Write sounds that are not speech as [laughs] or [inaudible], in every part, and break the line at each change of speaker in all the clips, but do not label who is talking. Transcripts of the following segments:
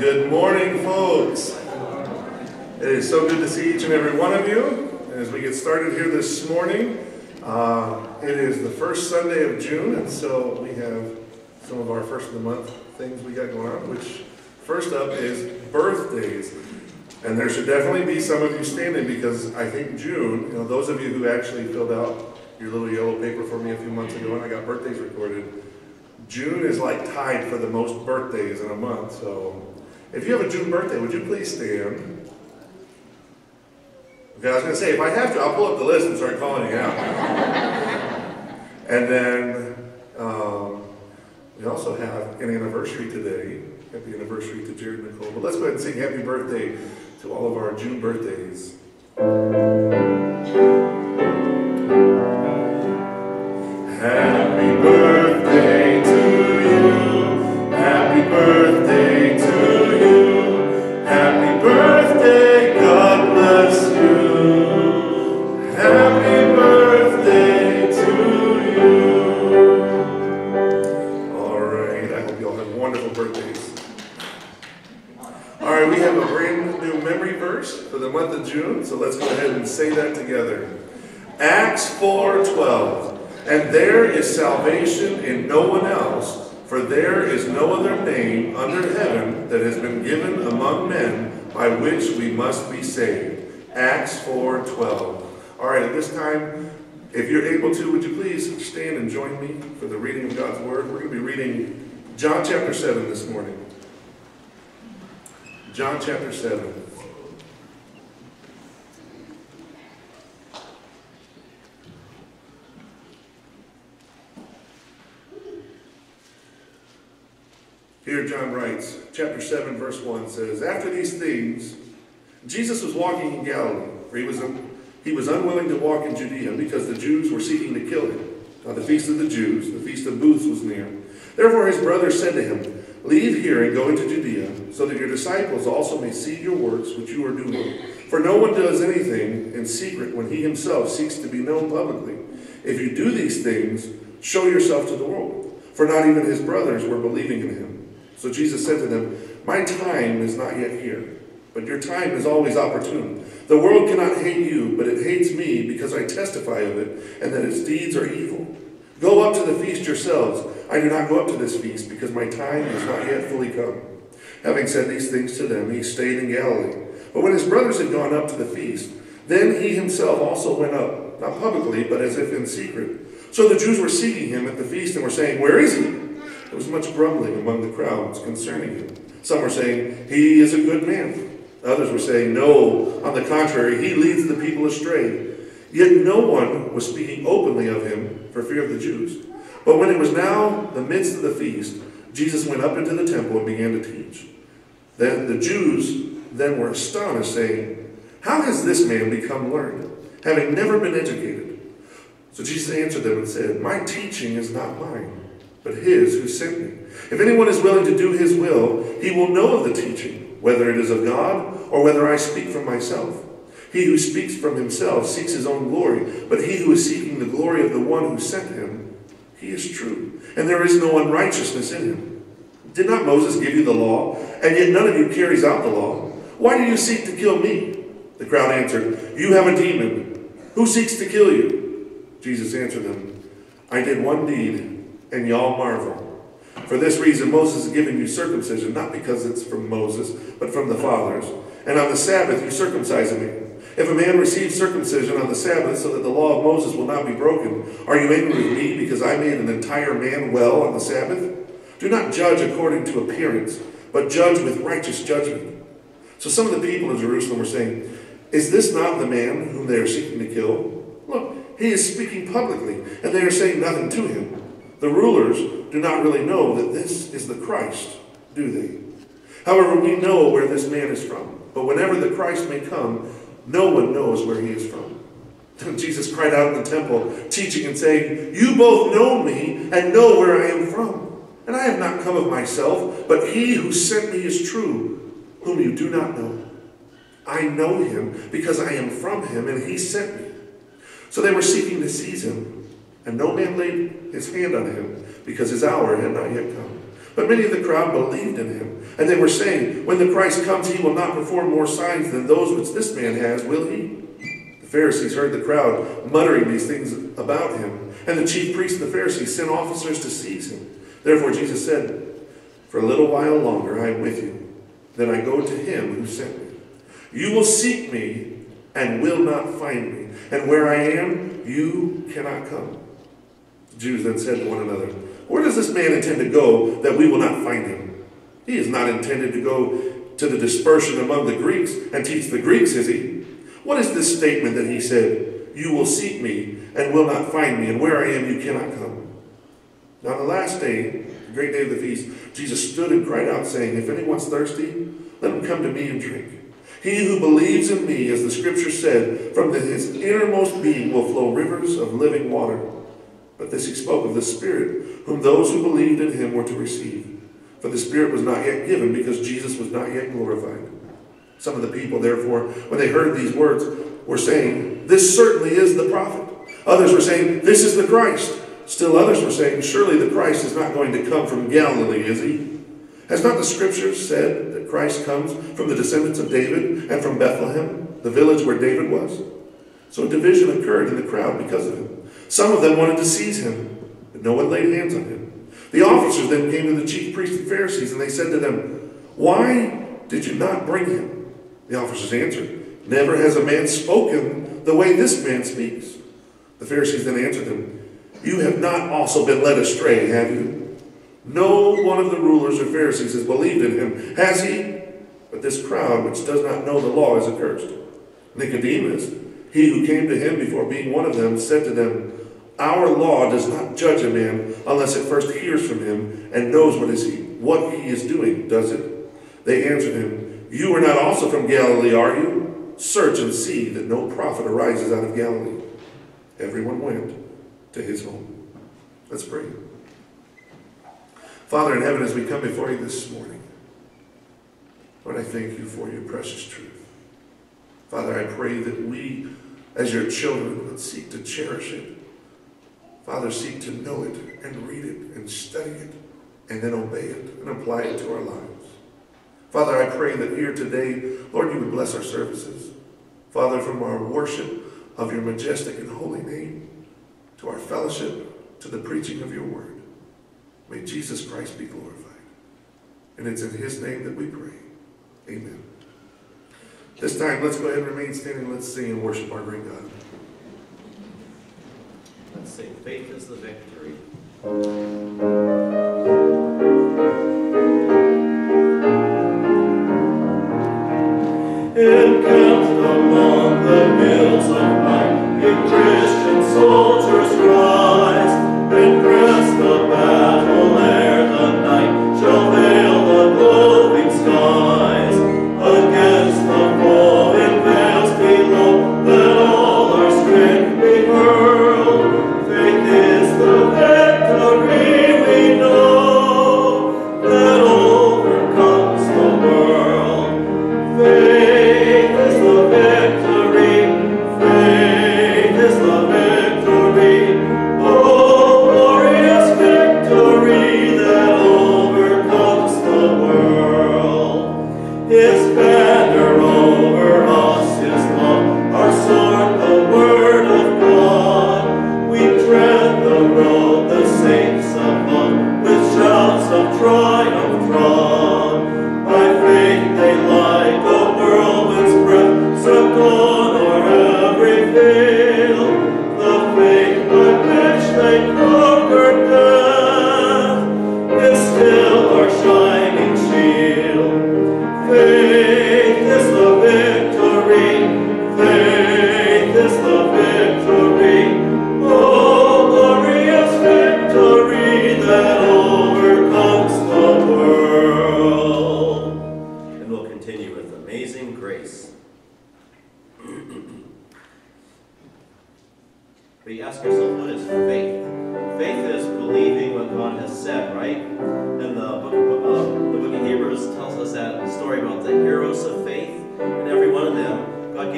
Good morning, folks. It is so good to see each and every one of you. And as we get started here this morning, uh, it is the first Sunday of June, and so we have some of our first of the month things we got going on, which first up is birthdays. And there should definitely be some of you standing because I think June, you know, those of you who actually filled out your little yellow paper for me a few months ago and I got birthdays recorded, June is like tied for the most birthdays in a month. So if you have a June birthday, would you please stand? Okay, I was going to say, if I have to, I'll pull up the list and start calling you out. [laughs] and then um, we also have an anniversary today. Happy anniversary to Jared Nicole. But let's go ahead and sing happy birthday to all of our June birthdays. Happy birthday And there is salvation in no one else, for there is no other name under heaven that has been given among men by which we must be saved. Acts 4:12. All right, at this time, if you're able to, would you please stand and join me for the reading of God's word? We're going to be reading John chapter 7 this morning. John chapter 7. Here John writes, chapter 7, verse 1 says, After these things, Jesus was walking in Galilee, for he was, he was unwilling to walk in Judea because the Jews were seeking to kill him. Now the feast of the Jews, the feast of booths, was near. Therefore his brothers said to him, Leave here and go into Judea, so that your disciples also may see your works which you are doing. For no one does anything in secret when he himself seeks to be known publicly. If you do these things, show yourself to the world. For not even his brothers were believing in him. So Jesus said to them, My time is not yet here, but your time is always opportune. The world cannot hate you, but it hates me because I testify of it, and that its deeds are evil. Go up to the feast yourselves. I do not go up to this feast because my time is not yet fully come. Having said these things to them, he stayed in Galilee. But when his brothers had gone up to the feast, then he himself also went up, not publicly, but as if in secret. So the Jews were seeking him at the feast and were saying, Where is he? There was much grumbling among the crowds concerning him. Some were saying, He is a good man. Others were saying, No, on the contrary, he leads the people astray. Yet no one was speaking openly of him for fear of the Jews. But when it was now the midst of the feast, Jesus went up into the temple and began to teach. Then the Jews then were astonished, saying, How has this man become learned, having never been educated? So Jesus answered them and said, My teaching is not mine, but his who sent me. If anyone is willing to do his will, he will know of the teaching, whether it is of God or whether I speak from myself. He who speaks from himself seeks his own glory, but he who is seeking the glory of the one who sent him, he is true, and there is no unrighteousness in him. Did not Moses give you the law, and yet none of you carries out the law? Why do you seek to kill me? The crowd answered, You have a demon. Who seeks to kill you? Jesus answered them, I did one deed, and y'all marvel. For this reason, Moses is giving you circumcision, not because it's from Moses, but from the fathers. And on the Sabbath, you circumcise me. If a man receives circumcision on the Sabbath so that the law of Moses will not be broken, are you angry with me because I made an entire man well on the Sabbath? Do not judge according to appearance, but judge with righteous judgment. So some of the people in Jerusalem were saying, Is this not the man whom they are seeking to kill? Look, he is speaking publicly, and they are saying nothing to him. The rulers do not really know that this is the Christ, do they? However, we know where this man is from. But whenever the Christ may come, no one knows where he is from. [laughs] Jesus cried out in the temple, teaching and saying, You both know me and know where I am from. And I have not come of myself, but he who sent me is true, whom you do not know. I know him because I am from him, and he sent me. So they were seeking to seize him, and no man laid his hand on him because his hour had not yet come. But many of the crowd believed in him, and they were saying, When the Christ comes, he will not perform more signs than those which this man has, will he? The Pharisees heard the crowd muttering these things about him, and the chief priests and the Pharisees sent officers to seize him. Therefore Jesus said, For a little while longer I am with you, then I go to him who sent me. You will seek me and will not find me, and where I am, you cannot come. Jews then said to one another, Where does this man intend to go that we will not find him? He is not intended to go to the dispersion among the Greeks and teach the Greeks, is he? What is this statement that he said, You will seek me and will not find me, and where I am, you cannot come? Now, the last day, the great day of the feast, Jesus stood and cried out, saying, If anyone's thirsty, let him come to me and drink. He who believes in me, as the scripture said, from his innermost being will flow rivers of living water. But this he spoke of the Spirit, whom those who believed in him were to receive. For the Spirit was not yet given, because Jesus was not yet glorified. Some of the people, therefore, when they heard these words, were saying, This certainly is the prophet. Others were saying, This is the Christ. Still others were saying, Surely the Christ is not going to come from Galilee, is he? Has not the scripture said that Christ comes from the descendants of David and from Bethlehem, the village where David was? So a division occurred in the crowd because of him. Some of them wanted to seize him, but no one laid hands on him. The officers then came to the chief priests and Pharisees, and they said to them, Why did you not bring him? The officers answered, Never has a man spoken the way this man speaks. The Pharisees then answered them, You have not also been led astray, have you? No one of the rulers or Pharisees has believed in him, has he? But this crowd, which does not know the law, is accursed. Nicodemus, he who came to him before being one of them, said to them, Our law does not judge a man unless it first hears from him and knows what is he what he is doing, does it? They answered him, You are not also from Galilee, are you? Search and see that no prophet arises out of Galilee. Everyone went to his home. Let's pray. Father in heaven, as we come before you this morning, Lord, I thank you for your precious truth. Father, I pray that we, as your children, would seek to cherish it. Father, seek to know it and read it and study it and then obey it and apply it to our lives. Father, I pray that here today, Lord, you would bless our services. Father, from our worship of your majestic and holy name to our fellowship to the preaching of your word. May Jesus Christ be glorified. And it's in his name that we pray. Amen. This time, let's go ahead and remain standing. Let's sing and worship our great God.
Faith is the Victory.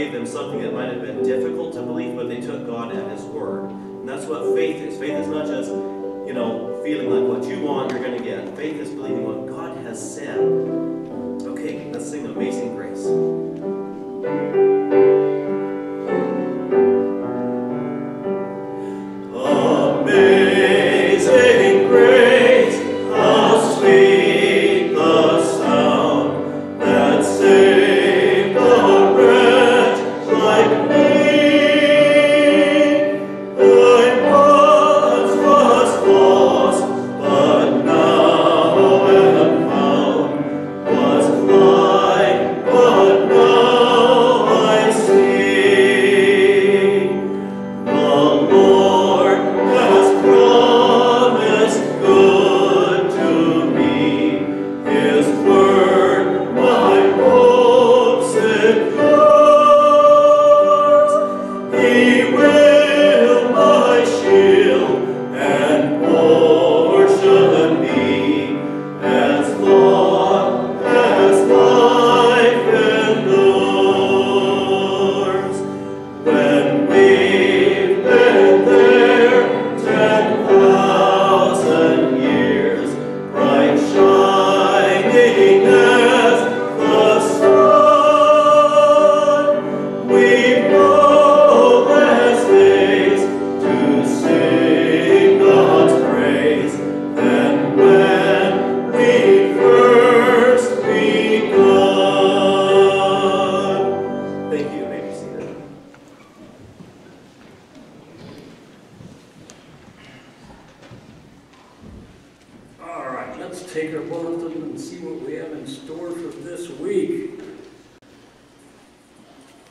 Gave them something that might have been difficult to believe, but they took God at His word. And that's what faith is. Faith is not just, you know, feeling like what you want, you're going to get. Faith is believing what God has said. Okay, let's sing Amazing Grace.
This week.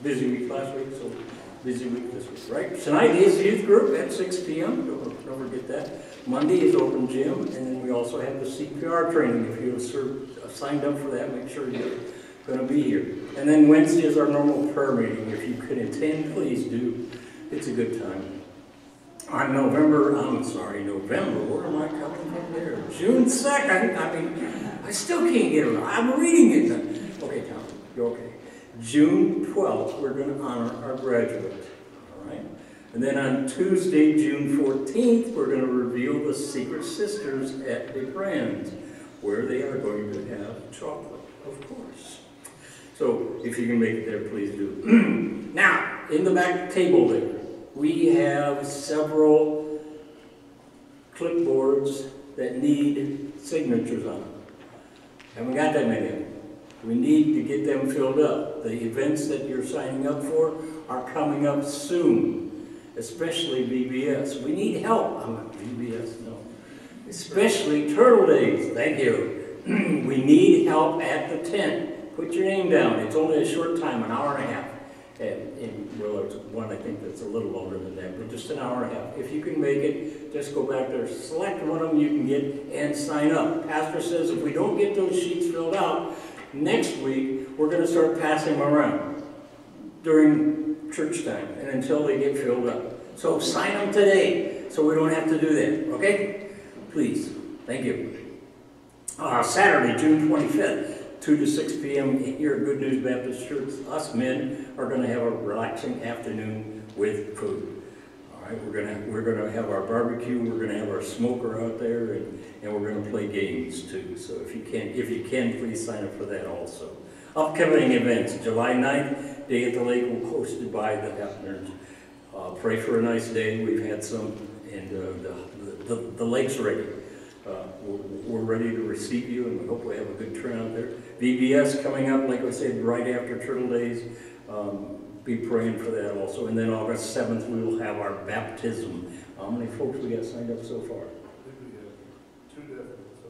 Busy week last week, so busy week this week, right? Tonight is youth group at six P M, don't don't forget that. Monday is open gym, and then we also have the CPR training. If you have uh, signed up for that, make sure you're gonna be here. And then Wednesday is our normal prayer meeting. If you could attend, please do. It's a good time. On November, I'm sorry, November, where am I coming from there? June second, I mean, I still can't get it, I'm reading it. Okay, Tom, you're okay. June twelfth, we're gonna honor our graduate, all right? And then on Tuesday, June fourteenth, we're gonna reveal the Secret Sisters at the Brands, where they are going to have chocolate, of course. So if you can make it there, please do. [clears throat] Now, in the back table there, we have several clipboards that need signatures on them. Haven't got that many. We need to get them filled up. The events that you're signing up for are coming up soon, especially VBS. We need help. I'm VBS, no. Especially Turtle Days, thank you. [clears throat] We need help at the tent. Put your name down. It's only a short time, an hour and a half. And, and well, there's one I think that's a little longer than that, but just an hour and a half. If you can make it, just go back there, select one of them you can get and sign up. Pastor says if we don't get those sheets filled out, next week, we're gonna start passing them around during church time and until they get filled up. So sign them today, so we don't have to do that, okay? Please, thank you. Uh, Saturday, June twenty-fifth, two to six P M here at Good News Baptist Church. Us men are gonna have a relaxing afternoon with food. All right, we're gonna, we're gonna have our barbecue, we're gonna have our smoker out there, and, and we're gonna play games too. So if you can, if you can, please sign up for that also. Upcoming events, July 9th, Day at the Lake, will hosted by the Hefners. Uh, pray for a nice day, we've had some, and, uh, the, the, the lake's ready. Uh, we're, we're ready to receive you, and we hope we have a good turnout there. VBS coming up, like I said, right after Turtle Days. Um, be praying for that also. And then August 7th, we will have our baptism. How many folks we got signed up so far?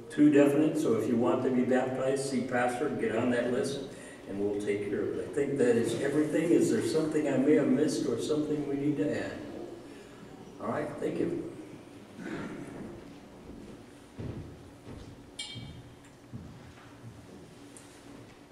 Two definite, so if you want to be baptized, see pastor, get on that list, and we'll take care of it. I think that is everything. Is there something I may have missed or something we need to add? All right, thank you.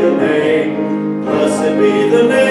the name, blessed be the name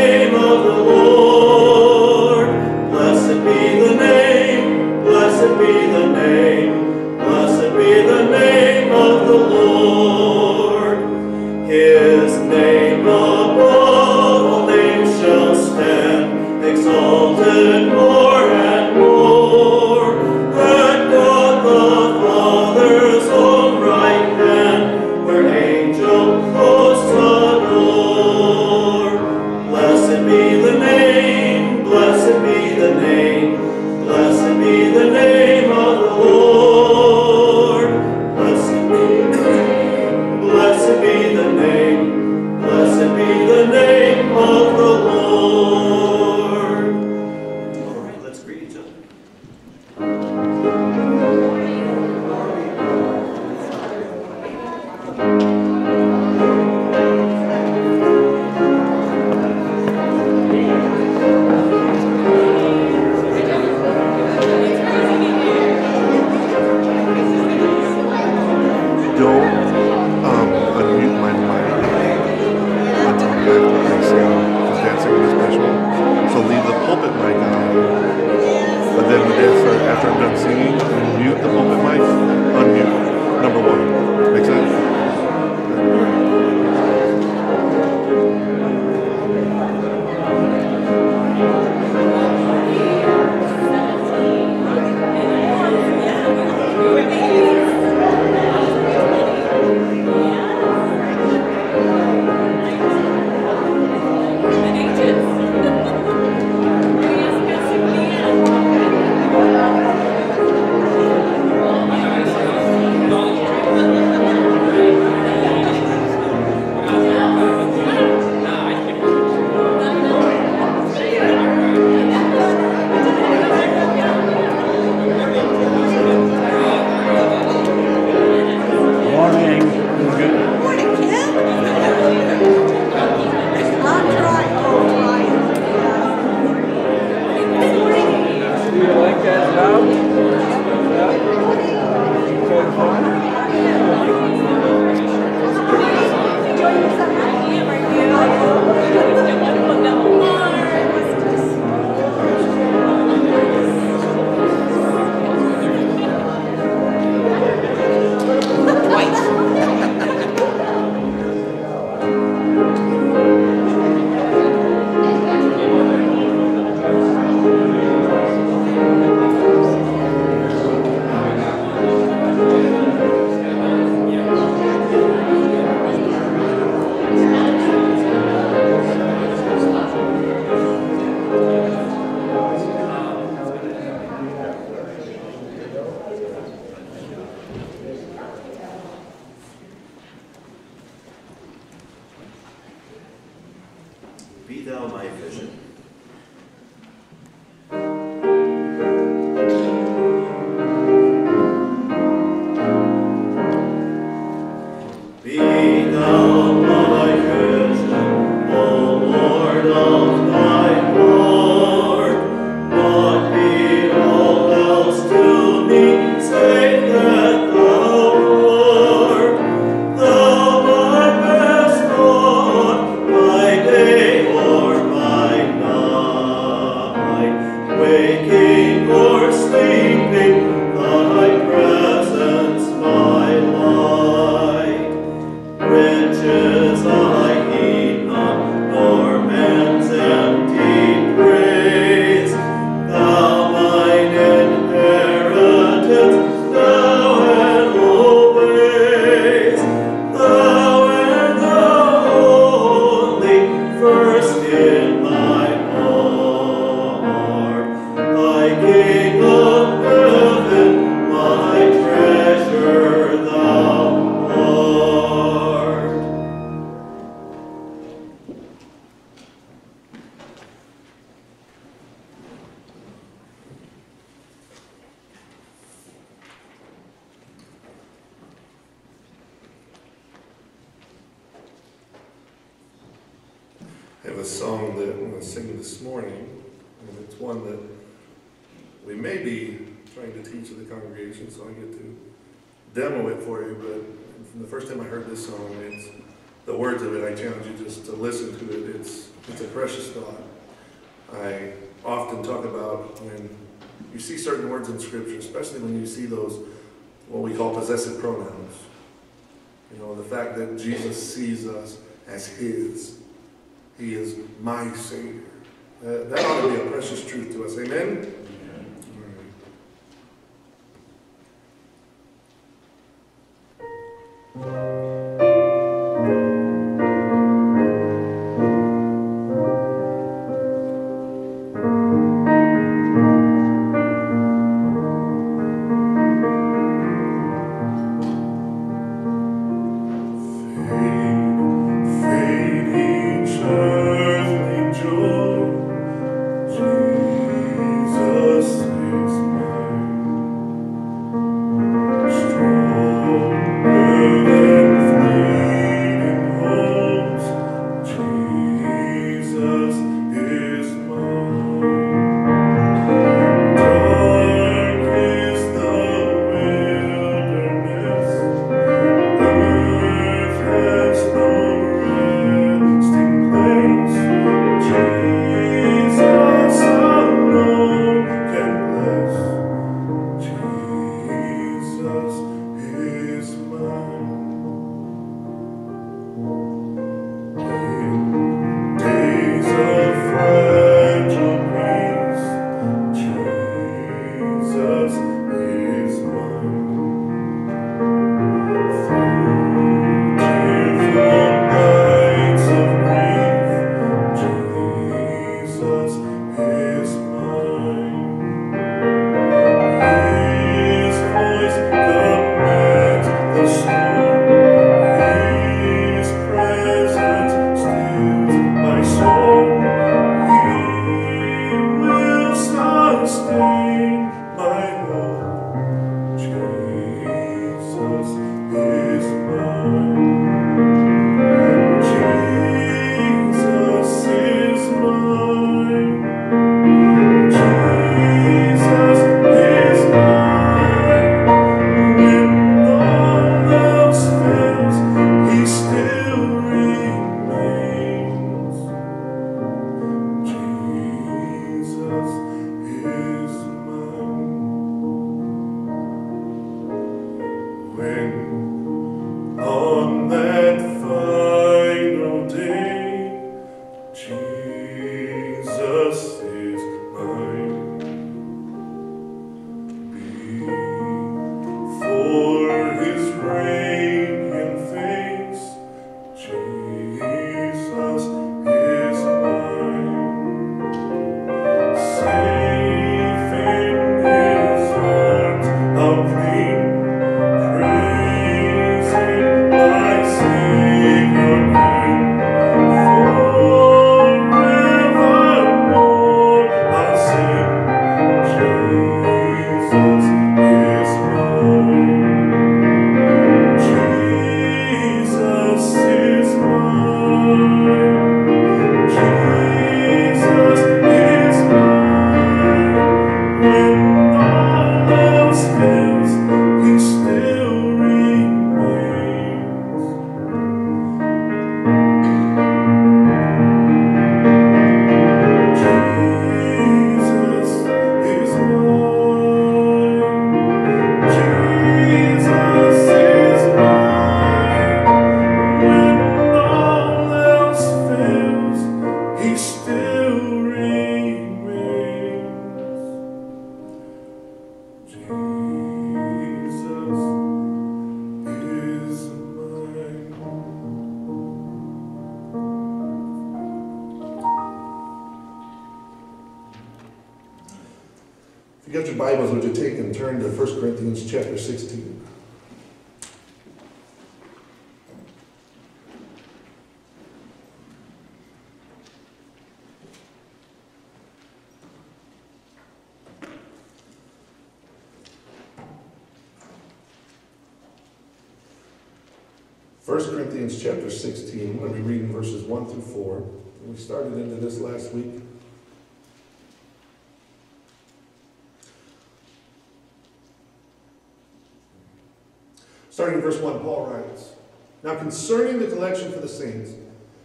concerning the collection for the saints,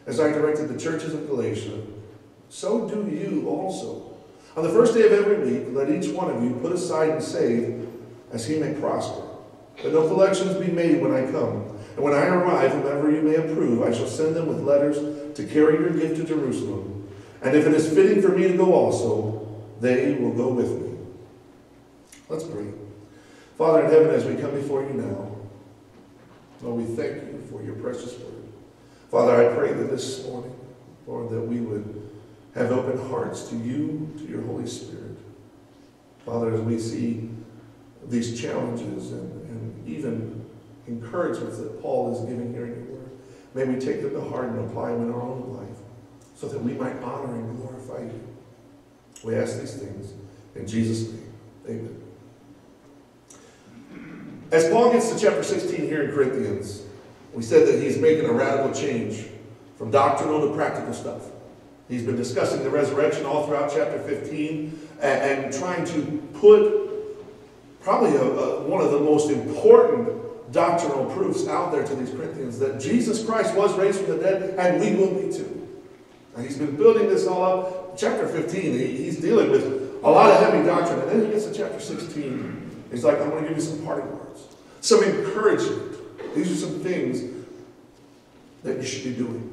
as I directed the churches of Galatia, so do you also. On the first day of every week, let each one of you put aside and save as he may prosper. That no collections be made when I come. And when I arrive, whomever you may approve, I shall send them with letters to carry your gift to Jerusalem. And if it is fitting for me to go also, they will go with me. Let's pray. Father in heaven, as we come before you now, Lord, we thank you for your precious word. Father, I pray that this morning, Lord, that we would have open hearts to you, to your Holy Spirit. Father, as we see these challenges and, and even encouragements that Paul is giving here in your word, may we take them to heart and apply them in our own life so that we might honor and glorify you. We ask these things in Jesus' name. Amen. As Paul gets to chapter 16 here in Corinthians, we said that he's making a radical change from doctrinal to practical stuff. He's been discussing the resurrection all throughout chapter 15 and, and trying to put probably a, a, one of the most important doctrinal proofs out there to these Corinthians that Jesus Christ was raised from the dead and we will be too. And he's been building this all up. Chapter 15, he, he's dealing with a lot of heavy doctrine. And then he gets to chapter 16. He's like, I'm going to give you some parting words, some encouragement. These are some things that you should be doing.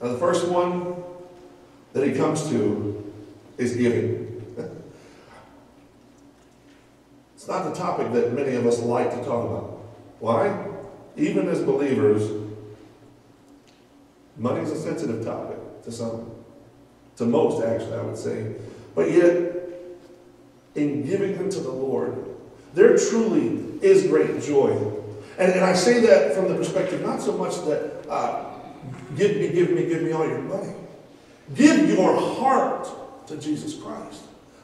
Now, the first one that he comes to is giving. [laughs] it's not the topic that many of us like to talk about. Why? Even as believers, money is a sensitive topic to some. To most, actually, I would say. But yet, in giving them to the Lord, there truly is great joy. And, and I say that from the perspective not so much that uh, give me, give me, give me all your money. Give your heart to Jesus Christ.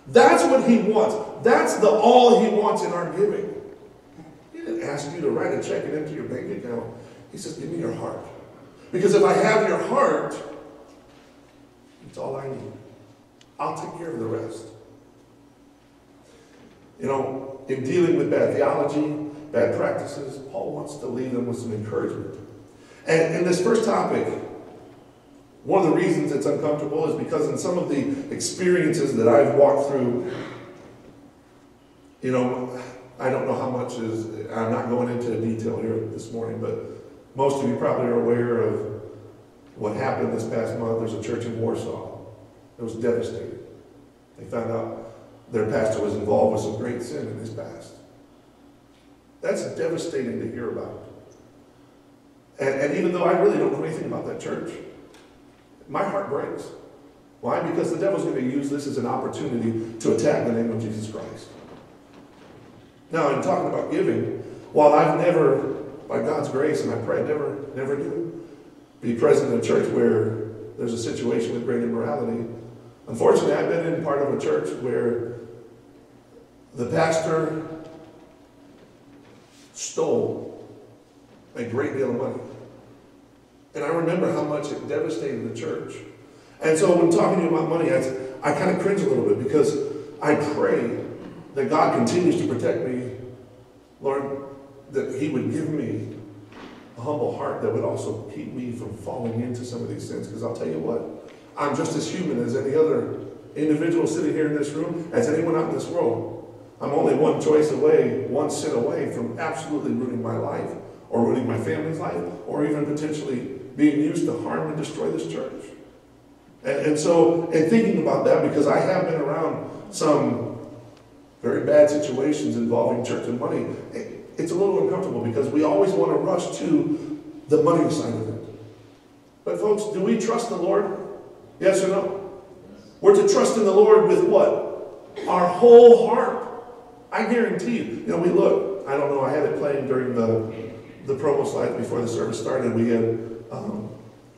That's what he wants. That's the all he wants in our giving. He didn't ask you to write a check and into your bank account. He says, give me your heart. Because if I have your heart, it's all I need. I'll take care of the rest. You know, in dealing with bad theology, bad practices, Paul wants to leave them with some encouragement. And in this first topic, one of the reasons it's uncomfortable is because in some of the experiences that I've walked through, you know, I don't know how much is, I'm not going into detail here this morning, but most of you probably are aware of what happened this past month. There's a church in Warsaw. It was devastating. They found out their pastor was involved with some great sin in his past. That's devastating to hear about. And, and even though I really don't know anything about that church, my heart breaks. Why? Because the devil's going to use this as an opportunity to attack the name of Jesus Christ. Now, in talking about giving, while I've never, by God's grace, and I pray I never, never do, be present in a church where there's a situation with great immorality, unfortunately, I've been in part of a church where the pastor stole a great deal of money. And I remember how much it devastated the church. And so when talking to you about money, I, I kind of cringe a little bit because I pray that God continues to protect me, Lord, that He would give me a humble heart that would also keep me from falling into some of these sins. Because I'll tell you what, I'm just as human as any other individual sitting here in this room, as anyone out in this world. I'm only one choice away, one sin away from absolutely ruining my life, or ruining my family's life, or even potentially being used to harm and destroy this church. And, and so, in thinking about that, because I have been around some very bad situations involving church and money, it, it's a little uncomfortable because we always want to rush to the money side of it. But, folks, do we trust the Lord? Yes or no? We're to trust in the Lord with what? Our whole heart. I guarantee you. You know, we look, I don't know, I had it playing during the, the promo slides before the service started. We had um,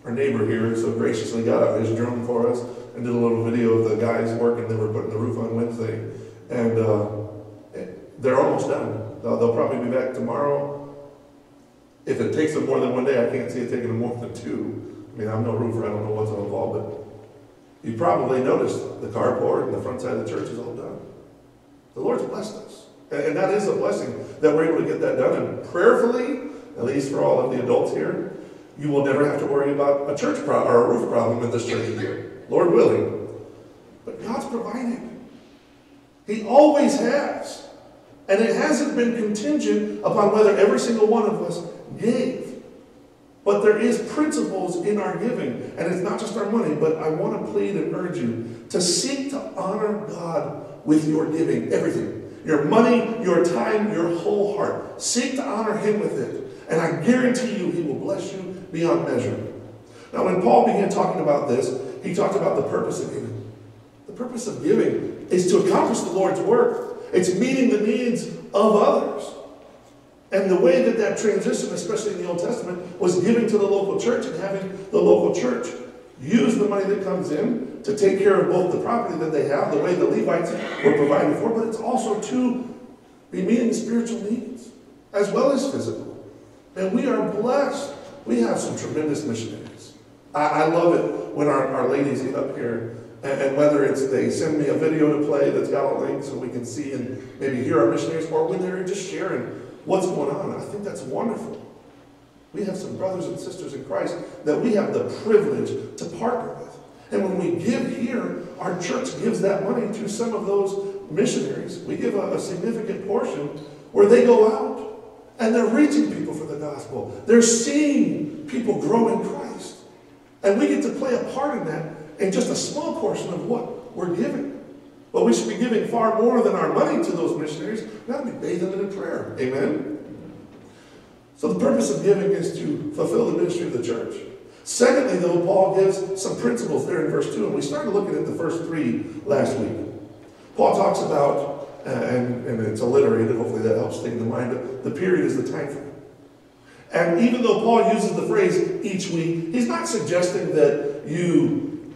our neighbor here so graciously got out his drone for us and did a little video of the guys working. They were putting the roof on Wednesday. And uh, they're almost done. They'll, they'll probably be back tomorrow. If it takes them more than one day, I can't see it taking them more than two. I mean, I'm no roofer, I don't know what's involved, but you probably noticed the carport and the front side of the church is all done. The Lord's blessed us. And, that is a blessing that we're able to get that done. And prayerfully, at least for all of the adults here, you will never have to worry about a church pro- or a roof problem in this church again. Lord willing. But God's provided. He always has. And it hasn't been contingent upon whether every single one of us gave. But there is principles in our giving. And it's not just our money, but I want to plead and urge you to seek to honor God with your giving, everything. Your money, your time, your whole heart. Seek to honor Him with it. And I guarantee you, He will bless you beyond measure. Now, when Paul began talking about this, he talked about the purpose of giving. The purpose of giving is to accomplish the Lord's work. It's meeting the needs of others. And the way that that transition, especially in the Old Testament, was giving to the local church and having the local church use the money that comes in to take care of both the property that they have, the way the Levites were provided for, but it's also to be meeting spiritual needs as well as physical. And we are blessed. We have some tremendous missionaries. I, I love it when our, our ladies get up here and, and whether it's they send me a video to play that's got a link so we can see and maybe hear our missionaries, or when they're just sharing what's going on. I think that's wonderful. We have some brothers and sisters in Christ that we have the privilege to partner with. And when we give here, our church gives that money to some of those missionaries. We give a, a significant portion where they go out and they're reaching people for the gospel. They're seeing people grow in Christ. And we get to play a part in that in just a small portion of what we're giving. But we should be giving far more than our money to those missionaries. Ought to be them in a prayer. Amen? So the purpose of giving is to fulfill the ministry of the church. Secondly, though, Paul gives some principles there in verse 2, and we started looking at the first three last week. Paul talks about, uh, and, and it's alliterated, hopefully that helps stay in the mind, but the period is the time frame. And even though Paul uses the phrase each week, he's not suggesting that you,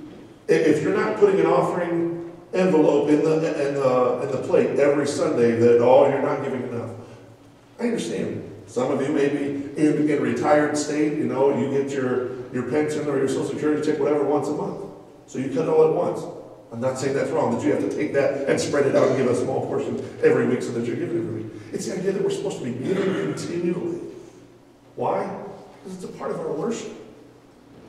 if you're not putting an offering envelope in the, in the, in the plate every Sunday, that, oh, you're not giving enough. I understand. Some of you may be in, in retired state, you know, you get your, your pension or your social security check, whatever, once a month. So you cut it all at once. I'm not saying that's wrong, that you have to take that and spread it out and give a small portion every week so that you're giving every week. It's the idea that we're supposed to be giving continually. Why? Because it's a part of our worship.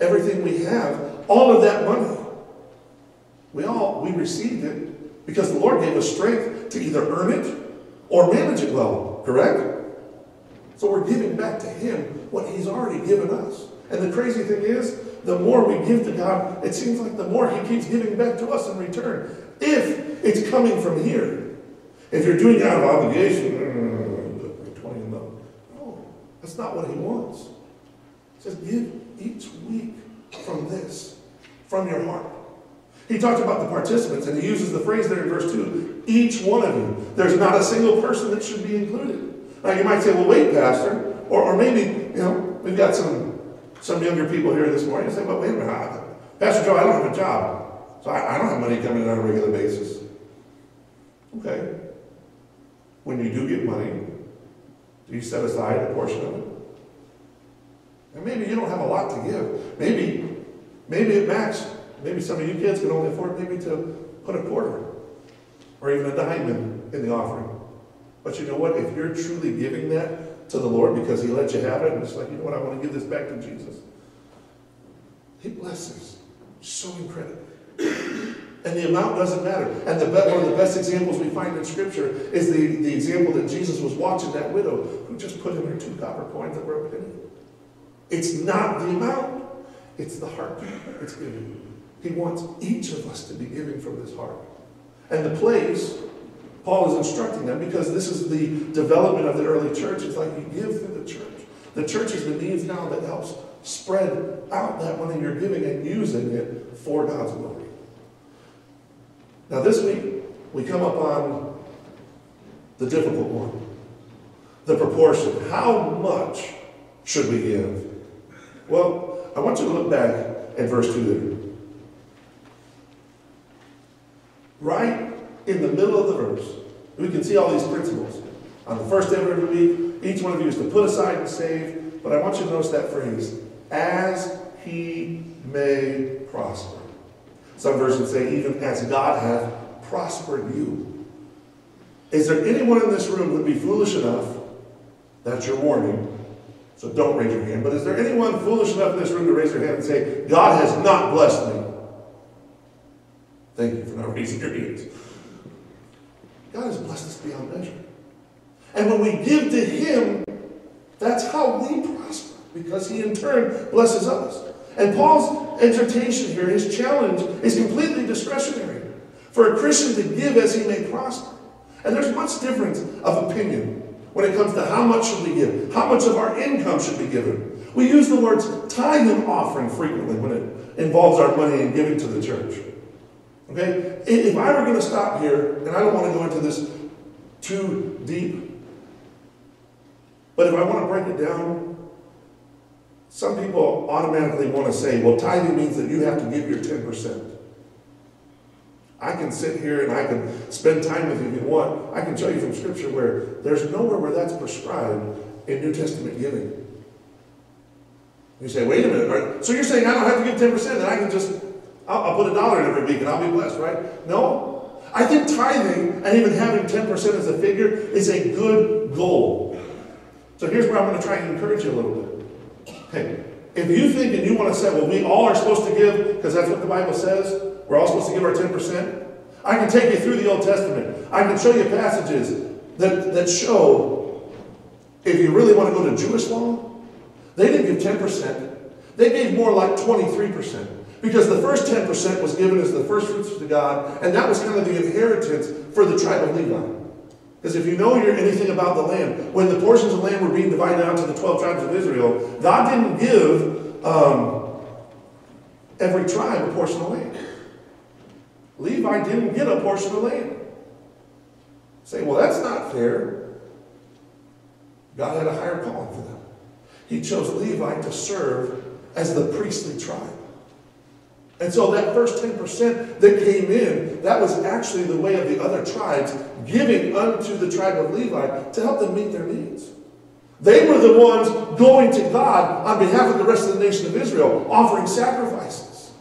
Everything we have, all of that money, we all, we received it because the Lord gave us strength to either earn it or manage it well, correct? So we're giving back to Him what He's already given us. And the crazy thing is, the more we give to God, it seems like the more He keeps giving back to us in return. If it's coming from here. If you're doing it out of obligation, mm, put 20 in the. No, that's not what He wants. He says, give each week from this, from your heart. He talks about the participants, and he uses the phrase there in verse 2 each one of you. There's not a single person that should be included. Now you might say, well, wait, Pastor. Or, or maybe, you know, we've got some, some younger people here this morning. Say, well, wait a minute. I- Pastor Joe, I don't have a job. So I, I don't have money coming in on a regular basis. Okay. When you do get money, do you set aside a portion of it? And maybe you don't have a lot to give. Maybe, maybe at max, maybe some of you kids can only afford maybe to put a quarter or even a dime in, the offering. But you know what? If you're truly giving that to the Lord because He let you have it, and it's like, you know what, I want to give this back to Jesus. He blesses so incredibly. And the amount doesn't matter. And the one of the best examples we find in Scripture is the, the example that Jesus was watching that widow who just put in her two copper coins that were a penny. It's not the amount, it's the heart it's giving. He wants each of us to be giving from his heart. And the place, Paul is instructing them because this is the development of the early church. It's like you give through the church. The church is the means now that helps spread out that money you're giving and using it for God's glory. Now, this week, we come up on the difficult one the proportion. How much should we give? Well, I want you to look back at verse 2 there. Right in the middle of the verse, we can see all these principles. On the first day of every week, each one of you is to put aside and save. But I want you to notice that phrase, as he may prosper. Some versions say, even as God hath prospered you. Is there anyone in this room who would be foolish enough? That's your warning. So don't raise your hand. But is there anyone foolish enough in this room to raise their hand and say, God has not blessed me? Thank you for not raising your hands. God has blessed us beyond measure. And when we give to Him, that's how we prosper, because He in turn blesses us. And Paul's exhortation here, his challenge, is completely discretionary for a Christian to give as he may prosper. And there's much difference of opinion when it comes to how much should we give, how much of our income should be given. We use the words tithe and offering frequently when it involves our money and giving to the church. Okay? If I were going to stop here, and I don't want to go into this too deep, but if I want to break it down, some people automatically want to say, well, tithing means that you have to give your 10%. I can sit here and I can spend time with you if you want. I can show you from Scripture where there's nowhere where that's prescribed in New Testament giving. You say, wait a minute. So you're saying I don't have to give 10% and I can just, I'll, put a dollar in every week and I'll be blessed, right? No. I think tithing and even having 10% as a figure is a good goal. So here's where I'm going to try and encourage you a little bit. Okay, if you think and you want to say, well, we all are supposed to give, because that's what the Bible says, we're all supposed to give our 10%, I can take you through the Old Testament. I can show you passages that, that show, if you really want to go to Jewish law, they didn't give 10%. They gave more like 23%. Because the first 10% was given as the first fruits to God, and that was kind of the inheritance for the tribe of Levi. Because if you know anything about the land, when the portions of land were being divided out to the 12 tribes of Israel, God didn't give um, every tribe a portion of land. Levi didn't get a portion of land. Say, well, that's not fair. God had a higher calling for them. He chose Levi to serve as the priestly tribe. And so that first 10% that came in, that was actually the way of the other tribes giving unto the tribe of Levi to help them meet their needs. They were the ones going to God on behalf of the rest of the nation of Israel, offering sacrifices.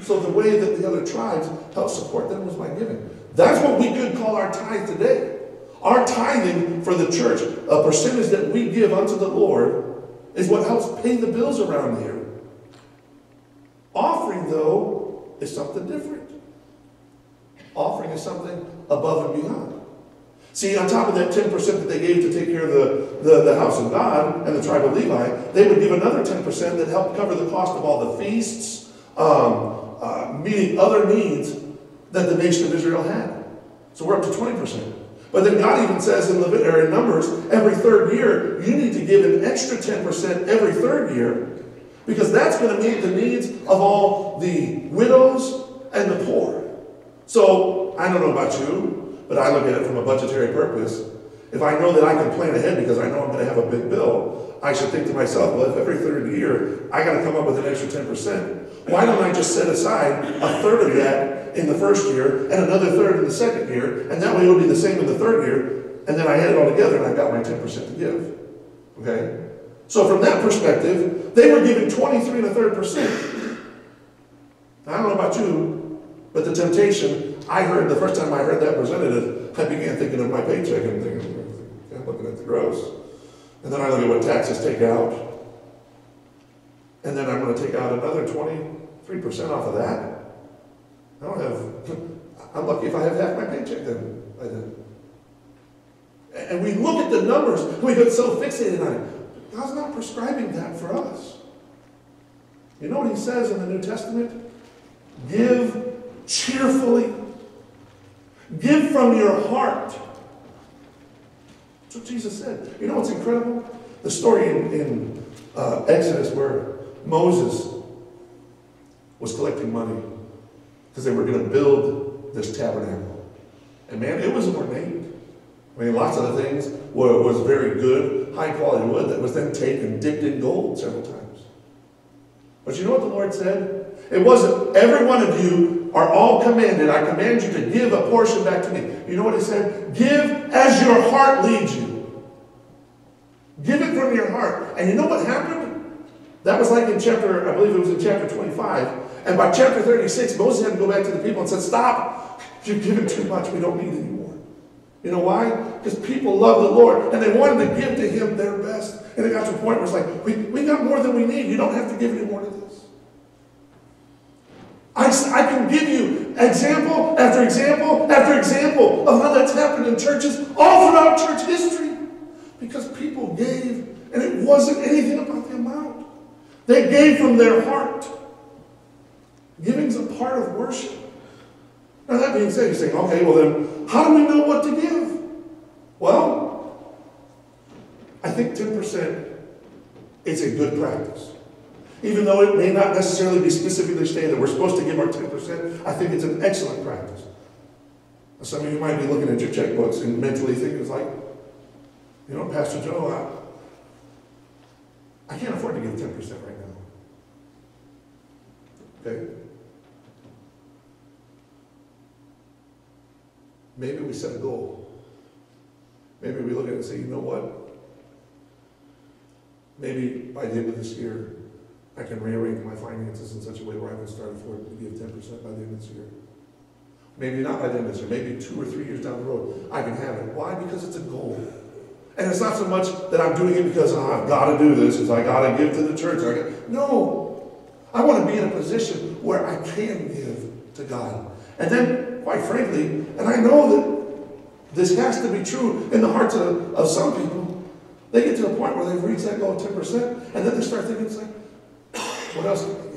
So the way that the other tribes helped support them was by giving. That's what we could call our tithe today. Our tithing for the church, a percentage that we give unto the Lord, is what helps pay the bills around here. Offering, though, is something different. Offering is something above and beyond. See, on top of that 10% that they gave to take care of the, the, the, house of God and the tribe of Levi, they would give another 10% that helped cover the cost of all the feasts, um, uh, meeting other needs that the nation of Israel had. So we're up to 20%. But then God even says in, Levit- or in Numbers, every third year, you need to give an extra 10% every third year because that's going to meet the needs of all the widows and the poor. So, I don't know about you, but I look at it from a budgetary purpose. If I know that I can plan ahead because I know I'm going to have a big bill, I should think to myself, well, if every third year I got to come up with an extra 10%, why don't I just set aside a third of that in the first year and another third in the second year, and that way it'll be the same in the third year, and then I add it all together and I've got my 10% to give. Okay? So from that perspective, they were giving 23 and a third percent. I don't know about you, but the temptation, I heard the first time I heard that presented, I began thinking of my paycheck and thinking, I'm looking at the gross. And then I look at what taxes take out. And then I'm going to take out another 23% off of that. I don't have, [laughs] I'm lucky if I have half my paycheck then. And we look at the numbers, we get so fixated on it. God's not prescribing that for us. You know what he says in the New Testament? Give cheerfully. Give from your heart. That's what Jesus said. You know what's incredible? The story in, in uh, Exodus where Moses was collecting money because they were going to build this tabernacle. And man, it was ornate. I mean, lots of the things was very good, high quality wood that was then taken, dipped in gold several times. But you know what the Lord said? It wasn't, every one of you are all commanded. I command you to give a portion back to me. You know what he said? Give as your heart leads you. Give it from your heart. And you know what happened? That was like in chapter, I believe it was in chapter 25. And by chapter 36, Moses had to go back to the people and said, Stop! You've given too much. We don't need anymore. You know why? Because people love the Lord and they wanted to give to Him their best. And it got to a point where it's like, we, we got more than we need. You don't have to give any more to this. I, I can give you example after example after example of how that's happened in churches all throughout church history. Because people gave, and it wasn't anything about the amount. They gave from their heart. Giving's a part of worship. Now that being said, you're saying, okay, well then, how do we know what to give? Well, I think 10% is a good practice. Even though it may not necessarily be specifically stated that we're supposed to give our 10%, I think it's an excellent practice. Some of you might be looking at your checkbooks and mentally thinking, it's like, you know, Pastor Joe, I, I can't afford to give 10% right now. Okay? Maybe we set a goal. Maybe we look at it and say, you know what? Maybe by the end of this year, I can rearrange my finances in such a way where I can start affording to give 10% by the end of this year. Maybe not by the end of this year, maybe two or three years down the road, I can have it. Why? Because it's a goal. And it's not so much that I'm doing it because oh, I've got to do this, because I got to give to the church. I no. I want to be in a position where I can give to God. And then, quite frankly, and I know that this has to be true in the hearts of, of some people, they get to a point where they've reached that goal of 10%, and then they start thinking, like, [sniffs] what else can I give?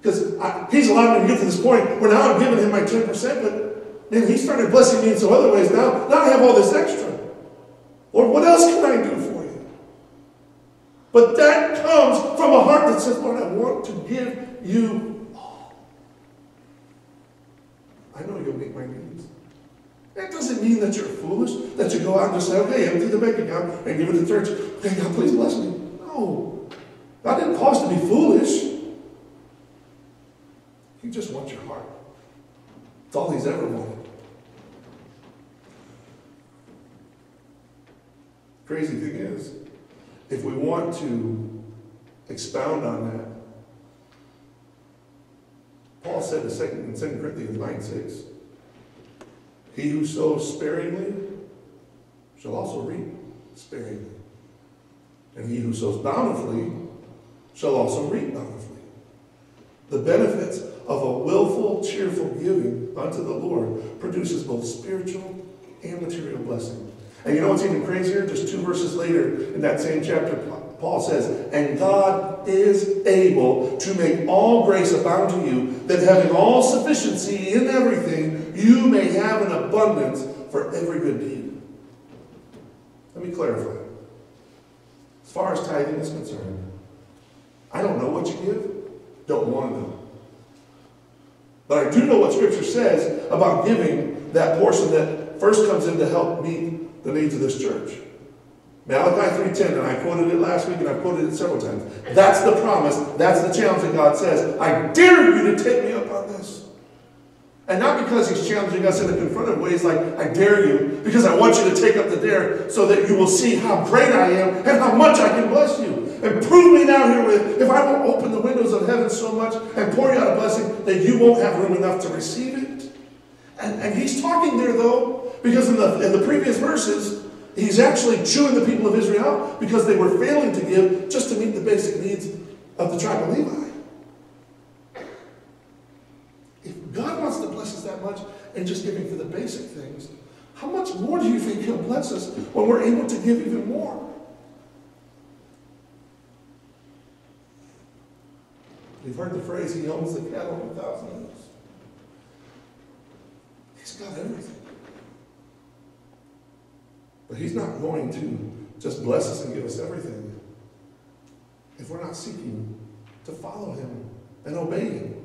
Because He's allowed me to get to this point where now I'm giving Him my 10%, but man, He started blessing me in some other ways now. Now I have all this extra. Lord, what else can I do for you? But that comes from a heart that says, Lord, I want to give you all. I know you'll meet my needs. That doesn't mean that you're foolish, that you go out and just say, okay, empty the bank account and give it to the church. Okay, God, please bless me. No. God didn't call us to be foolish. He just wants your heart. It's all he's ever wanted. Crazy thing is, if we want to expound on that, Paul said in 2 Corinthians 9 6, He who sows sparingly shall also reap sparingly. And he who sows bountifully shall also reap bountifully. The benefits of a willful, cheerful giving unto the Lord produces both spiritual and material blessing. And you know what's even crazier? Just two verses later in that same chapter, Paul says, And God is able to make all grace abound to you, that having all sufficiency in everything, you may have an abundance for every good deed. Let me clarify. As far as tithing is concerned, I don't know what you give, don't want to know. But I do know what Scripture says about giving that portion that first comes in to help meet the needs of this church. Malachi 3.10, and I quoted it last week and I've quoted it several times. That's the promise, that's the challenge that God says. I dare you to take me up on this. And not because he's challenging us in a confrontive way, he's like, I dare you, because I want you to take up the dare so that you will see how great I am and how much I can bless you. And prove me now here with, if I won't open the windows of heaven so much and pour you out a blessing that you won't have room enough to receive it. And, and he's talking there though, because in the, in the previous verses, he's actually chewing the people of Israel because they were failing to give just to meet the basic needs of the tribe of Levi. If God wants to bless us that much and just giving for the basic things, how much more do you think he'll bless us when we're able to give even more? You've heard the phrase, he owns the cattle on a thousand hills. He's got everything. But he's not going to just bless us and give us everything if we're not seeking to follow him and obey him.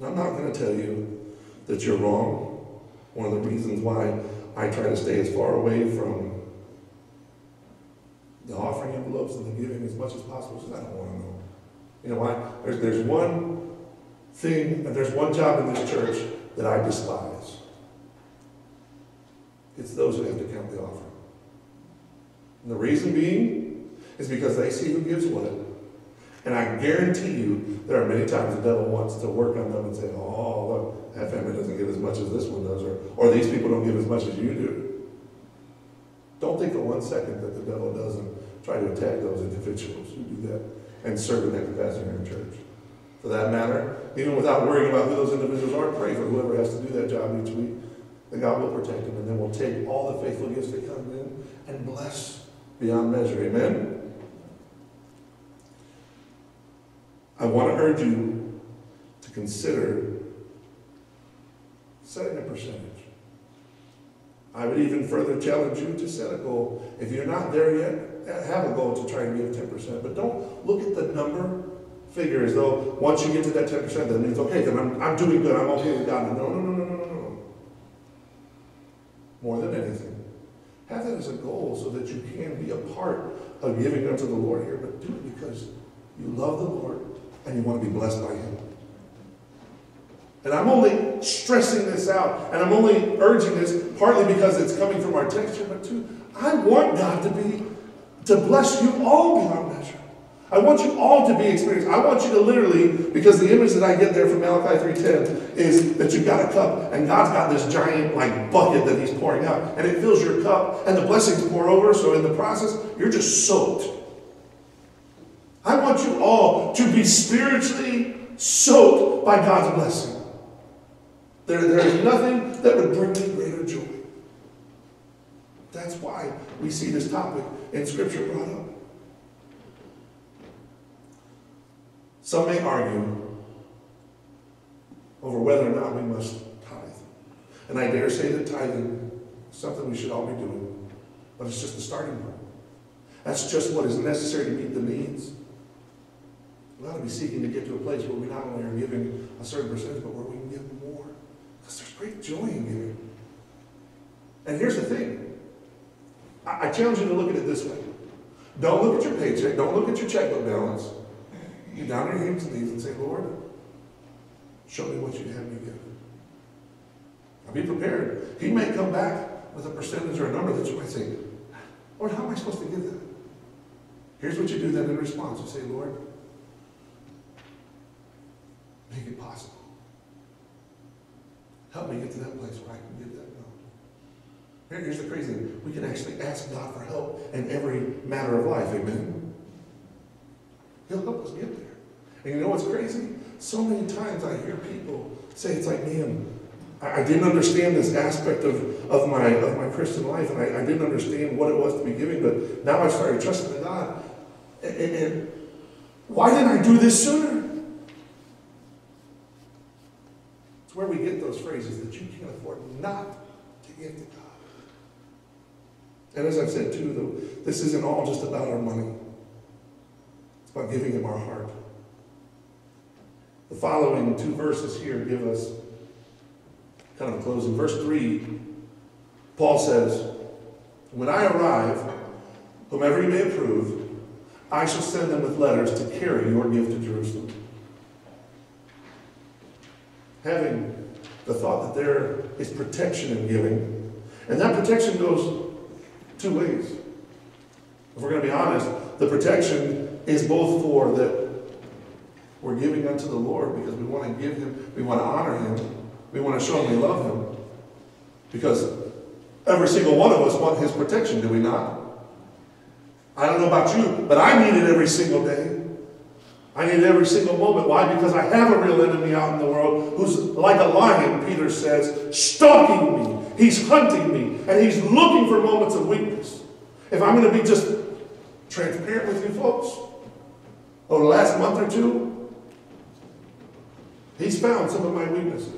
And I'm not going to tell you that you're wrong. One of the reasons why I try to stay as far away from the offering envelopes and the giving as much as possible because I don't want to know. You know why? There's, there's one thing, and there's one job in this church that I despise. It's those who have to count the offering. And the reason being is because they see who gives what. And I guarantee you, there are many times the devil wants to work on them and say, oh, look, that family doesn't give as much as this one does, or, or these people don't give as much as you do. Don't think for one second that the devil doesn't try to attack those individuals who do that and serve in that capacity in your church. For that matter, even without worrying about who those individuals are, pray for whoever has to do that job each week, that God will protect them, and then we'll take all the faithful gifts that come in and bless beyond measure. Amen? I want to urge you to consider setting a percentage. I would even further challenge you to set a goal. If you're not there yet, uh, have a goal to try and give 10%. But don't look at the number figure as though once you get to that 10%, then it's okay, then I'm, I'm doing good, I'm okay with God. No, no, no. More than anything, have that as a goal so that you can be a part of giving unto the Lord here, but do it because you love the Lord and you want to be blessed by Him. And I'm only stressing this out, and I'm only urging this partly because it's coming from our text here, but too, I want God to be, to bless you all beyond measure. I want you all to be experienced. I want you to literally, because the image that I get there from Malachi 3.10 is that you've got a cup, and God's got this giant like bucket that He's pouring out, and it fills your cup, and the blessings pour over, so in the process, you're just soaked. I want you all to be spiritually soaked by God's blessing. There, there is nothing that would bring me greater joy. That's why we see this topic in Scripture brought up. Some may argue over whether or not we must tithe. And I dare say that tithing is something we should all be doing, but it's just the starting point. That's just what is necessary to meet the needs. We ought to be seeking to get to a place where we not only are giving a certain percentage, but where we can give more. Because there's great joy in giving. And here's the thing. I, I challenge you to look at it this way. Don't look at your paycheck. Don't look at your checkbook balance. You down on your hands and knees and say, Lord, show me what you have me give. Now be prepared. He may come back with a percentage or a number that you might say, Lord, how am I supposed to give that? Here's what you do then in response. You say, Lord, make it possible. Help me get to that place where I can give that now. Here- Here's the crazy thing. We can actually ask God for help in every matter of life. Amen. He'll help us get there. And you know what's crazy? So many times I hear people say, it's like, man, I, didn't understand this aspect of, of, my, of my Christian life, and I, I didn't understand what it was to be giving, but now I started trusting in God. And, and, and why didn't I do this sooner? It's where we get those phrases that you can't afford not to give to God. And as I've said too, though, this isn't all just about our money. Giving Him our heart. The following two verses here give us kind of a closing. Verse 3, Paul says, When I arrive, whomever you may approve, I shall send them with letters to carry your gift to Jerusalem. Having the thought that there is protection in giving, and that protection goes two ways. If we're going to be honest, the protection is both for that we're giving unto the Lord because we want to give Him, we want to honor Him, we want to show Him we love Him. Because every single one of us want His protection, do we not? I don't know about you, but I need it every single day. I need it every single moment. Why? Because I have a real enemy out in the world who's like a lion, Peter says, stalking me. He's hunting me, and he's looking for moments of weakness. If I'm going to be just transparent with you folks, over the last month or two, he's found some of my weaknesses.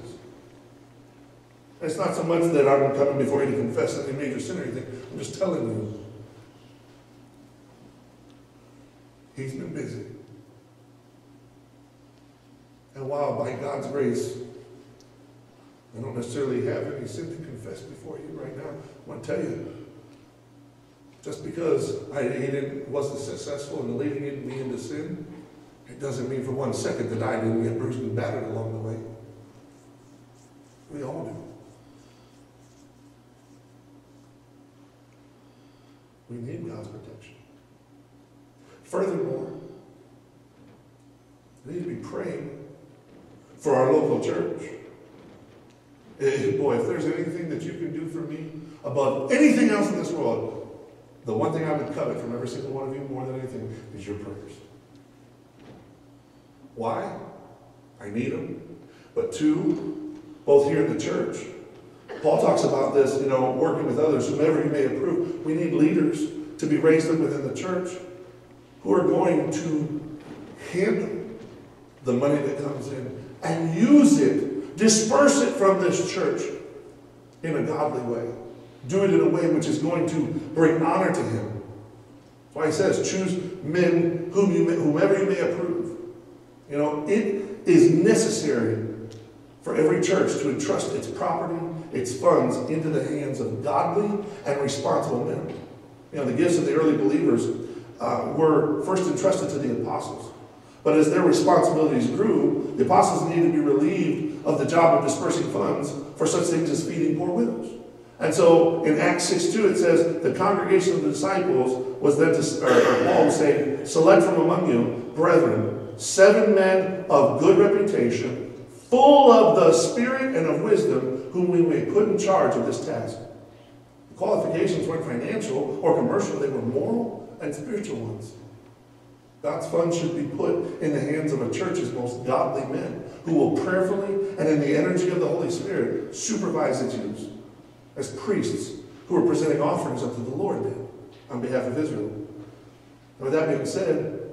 It's not so much that I'm coming before you to confess any major sin or anything. I'm just telling you. He's been busy. And while by God's grace, I don't necessarily have any sin to confess before you right now, I want to tell you, just because I he didn't, wasn't successful in leading me into sin, it doesn't mean for one second that I didn't get bruised and battered along the way. We all do. We need God's protection. Furthermore, we need to be praying for our local church. Eh, boy, if there's anything that you can do for me above anything else in this world, the one thing I would covet from every single one of you more than anything is your prayers. Why? I need them. But two, both here in the church. Paul talks about this, you know, working with others, whomever you may approve. We need leaders to be raised up within the church who are going to handle the money that comes in and use it, disperse it from this church in a godly way. Do it in a way which is going to bring honor to him. That's why he says, choose men whom you may, whomever you may approve. You know, it is necessary for every church to entrust its property, its funds into the hands of godly and responsible men. You know, the gifts of the early believers uh, were first entrusted to the apostles. But as their responsibilities grew, the apostles needed to be relieved of the job of dispersing funds for such things as feeding poor widows. And so in Acts 6 2, it says, the congregation of the disciples was then to, or, Paul saying, select from among you, brethren, seven men of good reputation, full of the Spirit and of wisdom, whom we may put in charge of this task. The qualifications weren't financial or commercial, they were moral and spiritual ones. God's funds should be put in the hands of a church's most godly men who will prayerfully and in the energy of the Holy Spirit supervise its use as priests who are presenting offerings unto the Lord then on behalf of Israel. And with that being said,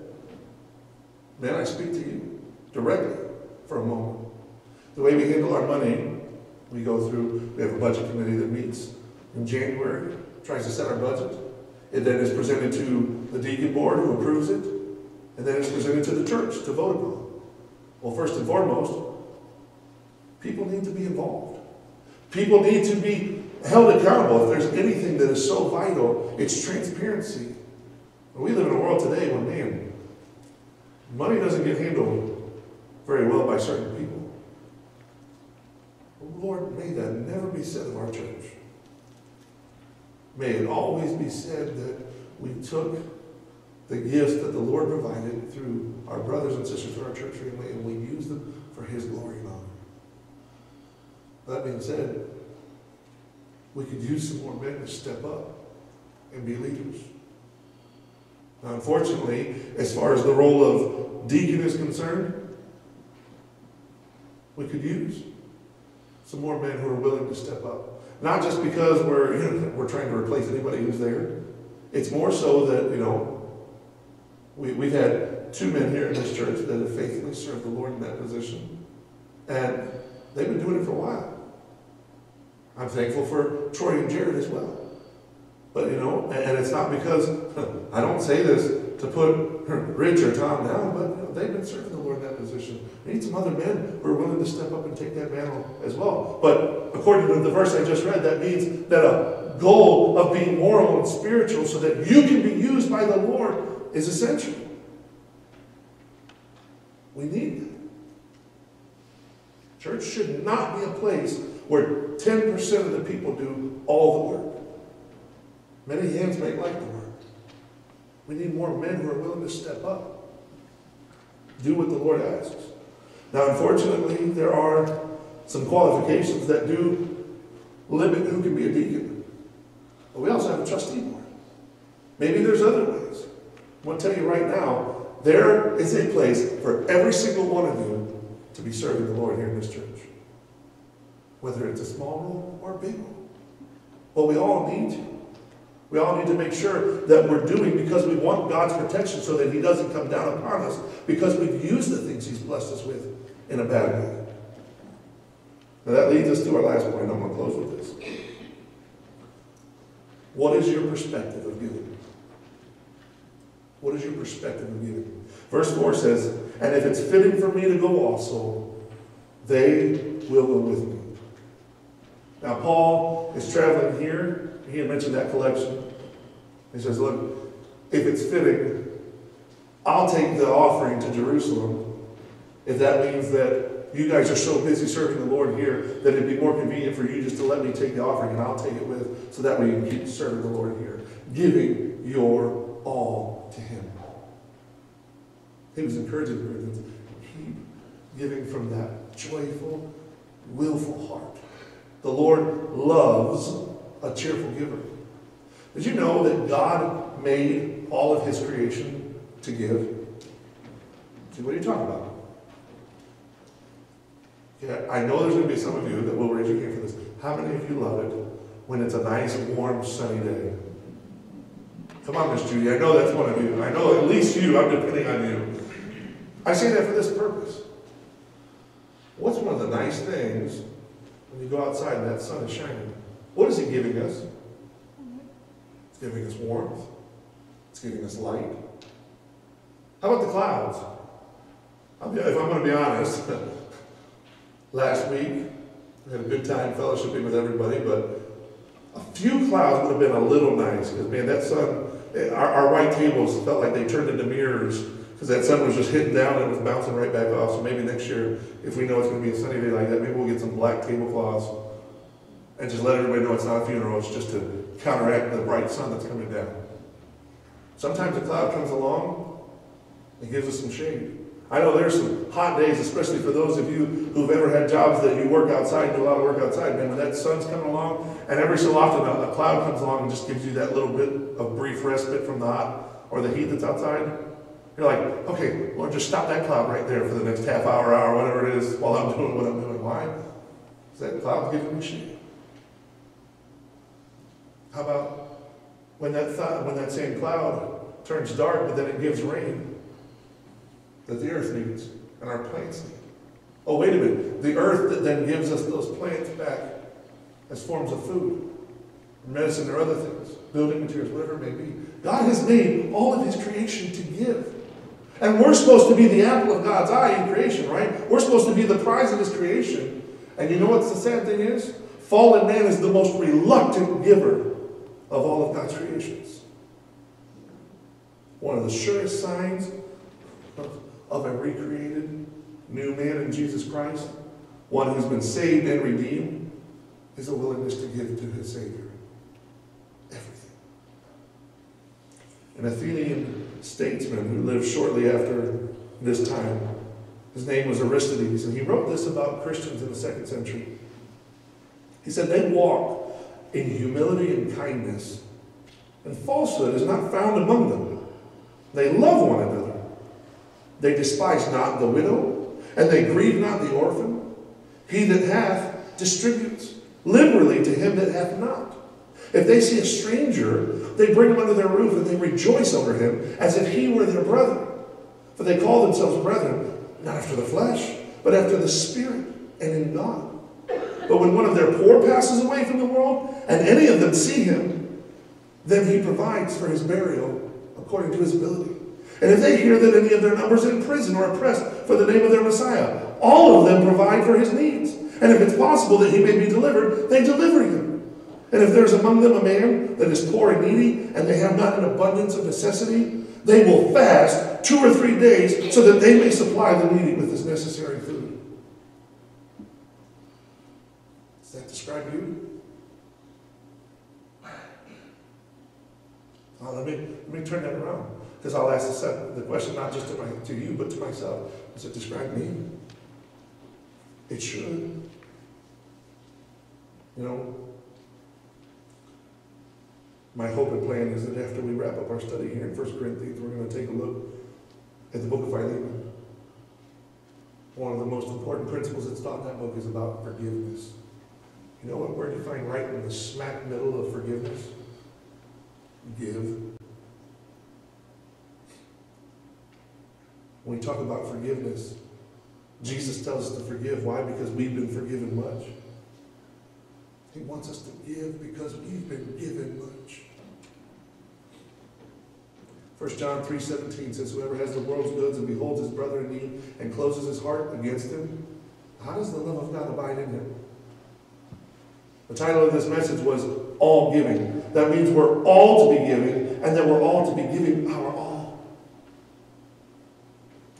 man, I speak to you directly for a moment. The way we handle our money, we go through, we have a budget committee that meets in January, tries to set our budget. It then is presented to the deacon board who approves it, and then it's presented to the church to vote upon. Well, first and foremost, people need to be involved. People need to be held accountable. If there's anything that is so vital, it's transparency. We live in a world today where, man, money doesn't get handled very well by certain people. Lord, may that never be said of our church. May it always be said that we took the gifts that the Lord provided through our brothers and sisters in our church family and we used them for His glory and honor. That being said, we could use some more men to step up and be leaders. Now, unfortunately, as far as the role of deacon is concerned, we could use some more men who are willing to step up. Not just because we're, you know, we're trying to replace anybody who's there. It's more so that, you know, we, we've had two men here in this church that have faithfully served the Lord in that position. And they've been doing it for a while. I'm thankful for Troy and Jared as well. But, you know, and it's not because, [laughs] I don't say this to put [laughs] Rich or Tom down, but you know, they've been serving the Lord in that position. We need some other men who are willing to step up and take that mantle as well. But according to the verse I just read, that means that a goal of being moral and spiritual so that you can be used by the Lord is essential. We need that. Church should not be a place where 10% of the people do all the work. Many hands make light the work. We need more men who are willing to step up, do what the Lord asks. Now, unfortunately, there are some qualifications that do limit who can be a deacon. But we also have a trustee board. Maybe there's other ways. I'm going to tell you right now, there is a place for every single one of you to be serving the Lord here in this church. Whether it's a small role or a big role. But we all need to. We all need to make sure that we're doing because we want God's protection so that He doesn't come down upon us because we've used the things He's blessed us with in a bad way. Now that leads us to our last point. I'm going to close with this. What is your perspective of giving? What is your perspective of giving? Verse 4 says, And if it's fitting for me to go also, they will go with me. Now, Paul is traveling here. He had mentioned that collection. He says, Look, if it's fitting, I'll take the offering to Jerusalem if that means that you guys are so busy serving the Lord here that it'd be more convenient for you just to let me take the offering and I'll take it with so that way you can keep serving the Lord here. Giving your all to Him. He was encouraging the Corinthians, keep giving from that joyful, willful heart. The Lord loves a cheerful giver. Did you know that God made all of his creation to give? See, what are you talking about? Yeah, I know there's going to be some of you that will raise your hand for this. How many of you love it when it's a nice, warm, sunny day? Come on, Miss Judy. I know that's one of you. I know at least you. I'm depending on you. I say that for this purpose. What's one of the nice things when you go outside and that sun is shining? What is it giving us? It's giving us warmth. It's giving us light. How about the clouds? If I'm going to be honest, [laughs] last week I had a good time fellowshipping with everybody, but a few clouds would have been a little nice because man, that sun, eh, our, our white tables felt like they turned into mirrors because that sun was just hitting down and it was bouncing right back off. So maybe next year, if we know it's going to be a sunny day like that, maybe we'll get some black tablecloths and just let everybody know it's not a funeral. It's just to counteract the bright sun that's coming down. Sometimes a cloud comes along and gives us some shade. I know there's some hot days, especially for those of you who've ever had jobs that you work outside, and do a lot of work outside, man, when that sun's coming along, and every so often a, a cloud comes along and just gives you that little bit of brief respite from the hot or the heat that's outside. You're like, okay, Lord, just stop that cloud right there for the next half hour, hour, whatever it is, while I'm doing what I'm doing. Why? Because that cloud's giving me shade. How about when that th- when that same cloud turns dark, but then it gives rain that the earth needs and our plants need? Oh, wait a minute. The earth that then gives us those plants back as forms of food, medicine, or other things, building materials, whatever it may be. God has made all of His creation to give. And we're supposed to be the apple of God's eye in creation, right? We're supposed to be the prize of His creation. And you know what the sad thing is? Fallen man is the most reluctant giver of all of God's creations. One of the surest signs of, of a recreated new man in Jesus Christ, one who's been saved and redeemed, is a willingness to give to his Savior everything. An Athenian statesman who lived shortly after this time, his name was Aristides, and he wrote this about Christians in the second century. He said, They walk in humility and kindness, and falsehood is not found among them. They love one another. They despise not the widow, and they grieve not the orphan. He that hath distributes liberally to him that hath not. If they see a stranger, they bring him under their roof, and they rejoice over him as if he were their brother. For they call themselves brethren, not after the flesh, but after the Spirit and in God. But when one of their poor passes away from the world, and any of them see him, then he provides for his burial according to his ability. And if they hear that any of their numbers in prison or oppressed for the name of their Messiah, all of them provide for his needs. And if it's possible that he may be delivered, they deliver him. And if there's among them a man that is poor and needy, and they have not an abundance of necessity, they will fast two or three days so that they may supply the needy with his necessary food. Does that describe you? Uh, let, me, let me turn that around. Because I'll ask the, the question not just to, my, to you, but to myself. Does it describe me? It should. You know, my hope and plan is that after we wrap up our study here in 1 Corinthians, we're going to take a look at the book of Philemon. One of the most important principles that's taught in that book is about forgiveness. You know what word you find right in the smack middle of forgiveness? Give. When we talk about forgiveness, Jesus tells us to forgive. Why? Because we've been forgiven much. He wants us to give because we've been given much. 1 John 3.17 says, Whoever has the world's goods and beholds his brother in need and closes his heart against him, how does the love of God abide in him? The title of this message was All Giving. That means we're all to be giving and that we're all to be giving our all.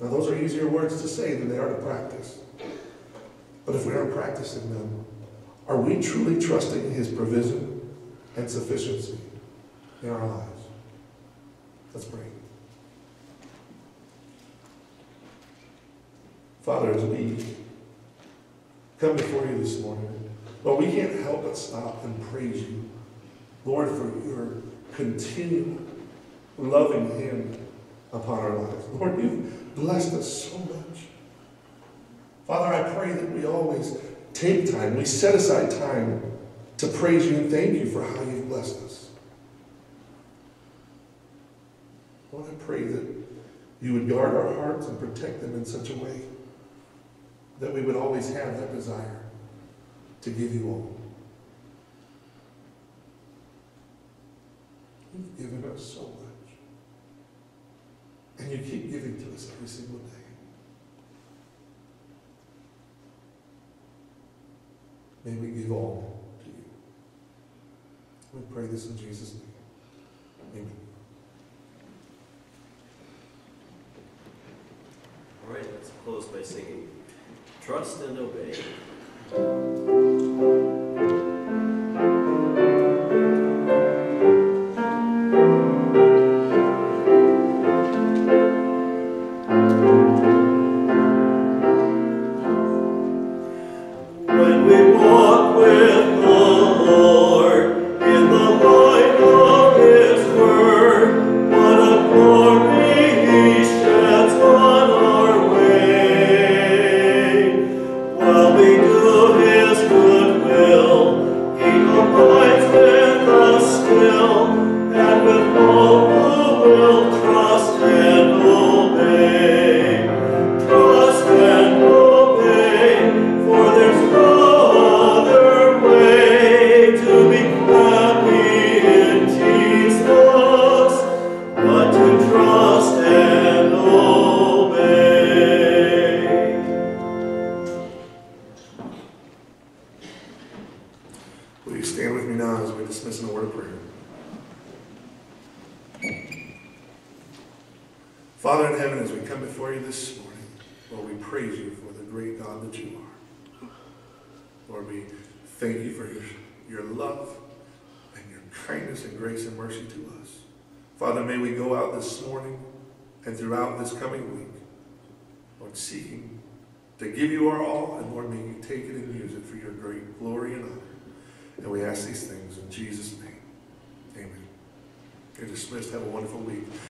Now, those are easier words to say than they are to practice. But if we aren't practicing them, are we truly trusting His provision and sufficiency in our lives? Let's pray. Father, as we come before you this morning, Lord, we can't help but stop and praise you, Lord, for your continual loving hand upon our lives. Lord, you've blessed us so much. Father, I pray that we always take time, we set aside time to praise you and thank you for how you've blessed us. Lord, I pray that you would guard our hearts and protect them in such a way that we would always have that desire to give you all. You've given us so much. And you keep giving to us every single day. May we give all to you. We pray this in Jesus' name. Amen.
All right, let's close by singing Trust and Obey.